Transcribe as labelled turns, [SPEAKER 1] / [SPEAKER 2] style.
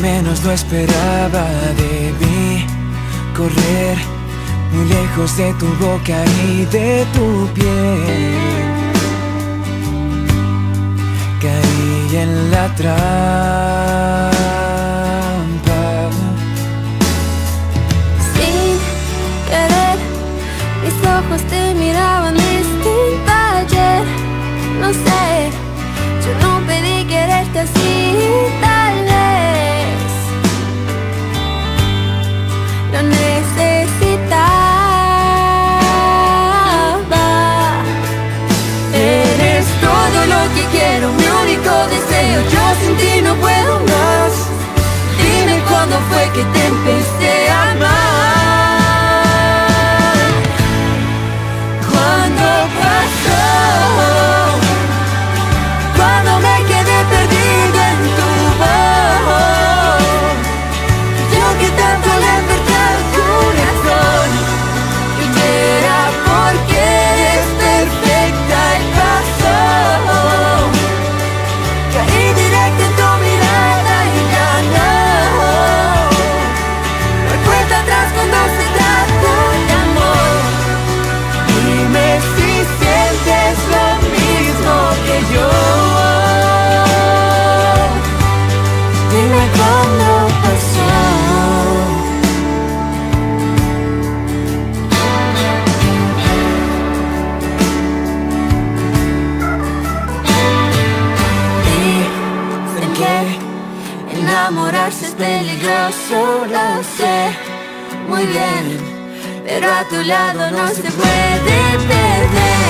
[SPEAKER 1] Menos lo esperaba de mí. Correr muy lejos de tu boca y de tu piel. Caí en la trampa
[SPEAKER 2] que te empecé. enamorarse es peligroso, lo sé muy bien, pero a tu lado no se puede perder.